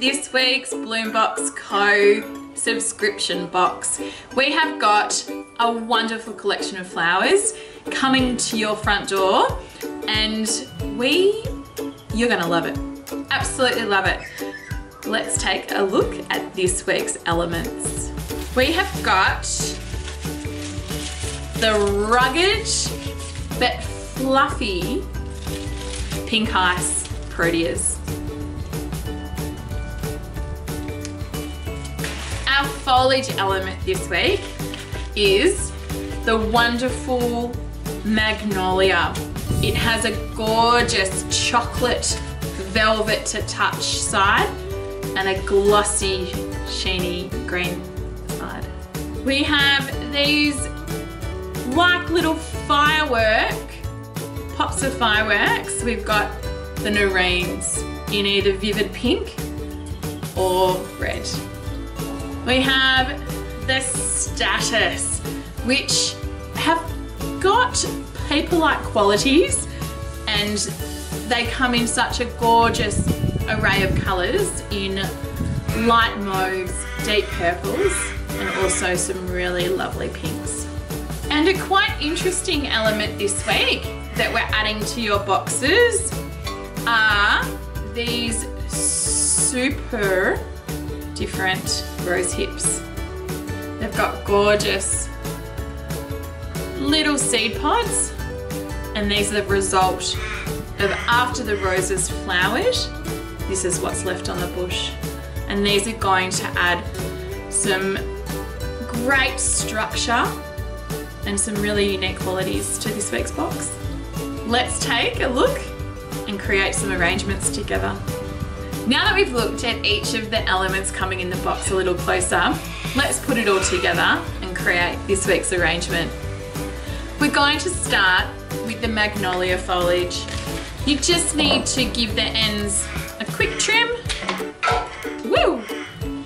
this week's Bloombox Co subscription box. We have got a wonderful collection of flowers coming to your front door and we, you're gonna love it. Absolutely love it. Let's take a look at this week's elements. We have got the rugged but fluffy pink ice proteas. Foliage element this week is the wonderful magnolia. It has a gorgeous chocolate velvet to touch side and a glossy sheeny green side. We have these like little firework, pops of fireworks. We've got the Nerines in either vivid pink or red. We have the Statice, which have got paper-like qualities and they come in such a gorgeous array of colours in light mauves, deep purples and also some really lovely pinks. And a quite interesting element this week that we're adding to your boxes are these super different rose hips. They've got gorgeous little seed pods and these are the result of after the roses flowered this is what's left on the bush and these are going to add some great structure and some really unique qualities to this week's box. Let's take a look and create some arrangements together. Now that we've looked at each of the elements coming in the box a little closer, let's put it all together and create this week's arrangement. We're going to start with the magnolia foliage. You just need to give the ends a quick trim. Woo!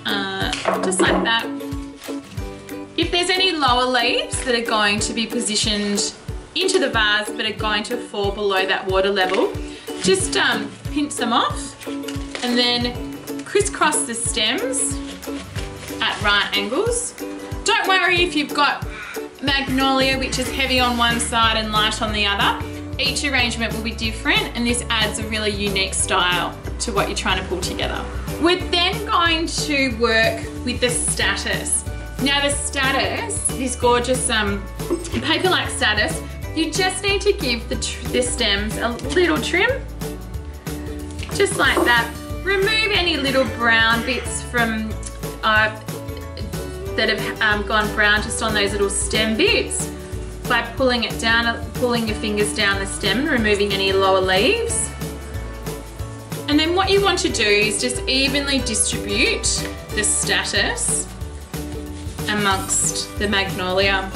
Uh, just like that. If there's any lower leaves that are going to be positioned into the vase but are going to fall below that water level, just um, pinch them off and then crisscross the stems at right angles. Don't worry if you've got magnolia which is heavy on one side and light on the other. Each arrangement will be different and this adds a really unique style to what you're trying to pull together. We're then going to work with the statice. Now the statice, this gorgeous um, paper-like statice, you just need to give the, the stems a little trim, just like that. Remove any little brown bits from uh, that have um, gone brown just on those little stem bits by pulling it down, pulling your fingers down the stem, removing any lower leaves. And then what you want to do is just evenly distribute the statice amongst the magnolia.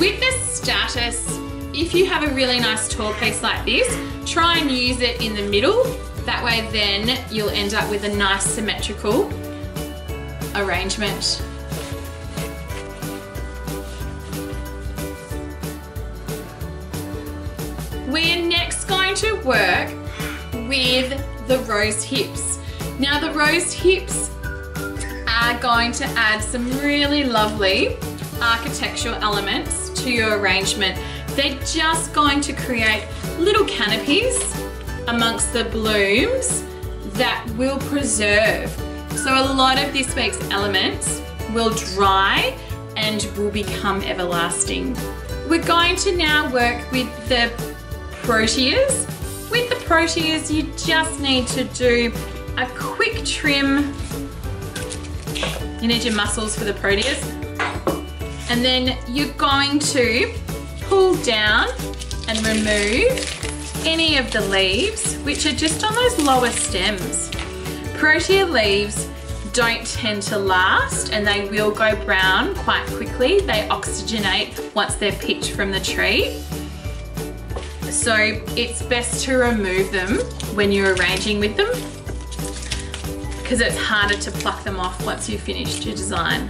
With the statice, if you have a really nice tall piece like this, try and use it in the middle. That way then you'll end up with a nice symmetrical arrangement. We're next going to work with the rose hips. Now the rose hips are going to add some really lovely architectural elements to your arrangement. They're just going to create little canopies amongst the blooms that will preserve. So a lot of this week's elements will dry and will become everlasting. We're going to now work with the proteas. With the proteas, you just need to do a quick trim. You need your muscles for the proteas. And then you're going to pull down and remove any of the leaves, which are just on those lower stems. Protea leaves don't tend to last and they will go brown quite quickly. They oxygenate once they're picked from the tree. So it's best to remove them when you're arranging with them because it's harder to pluck them off once you've finished your design.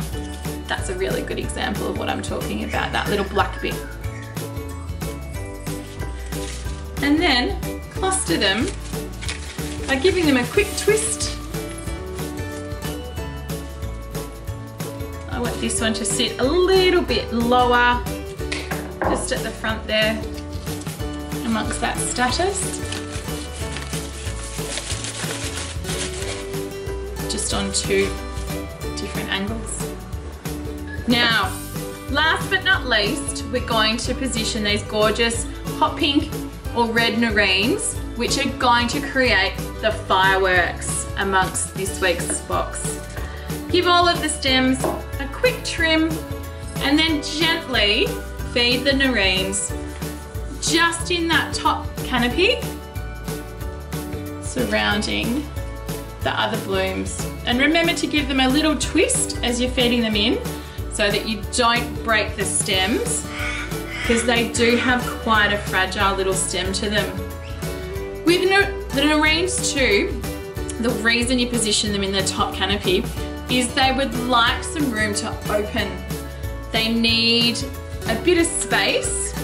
That's a really good example of what I'm talking about, that little black bit. and then cluster them by giving them a quick twist. I want this one to sit a little bit lower, just at the front there, amongst that statice. Just on two different angles. Now, last but not least, we're going to position these gorgeous hot pink or red nerines, which are going to create the fireworks amongst this week's box. Give all of the stems a quick trim and then gently feed the nerines just in that top canopy surrounding the other blooms. And remember to give them a little twist as you're feeding them in so that you don't break the stems because they do have quite a fragile little stem to them. With the nerines too, the reason you position them in the top canopy is they would like some room to open. They need a bit of space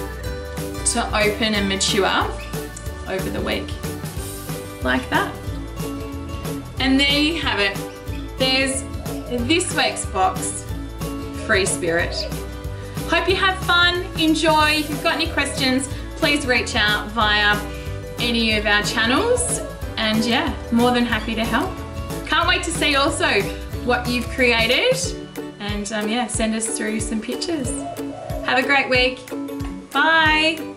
to open and mature over the week, like that. And there you have it. There's this week's box, Free Spirit. Hope you have fun, enjoy. If you've got any questions, please reach out via any of our channels. And yeah, more than happy to help. Can't wait to see also what you've created. And um, yeah, send us through some pictures. Have a great week. Bye.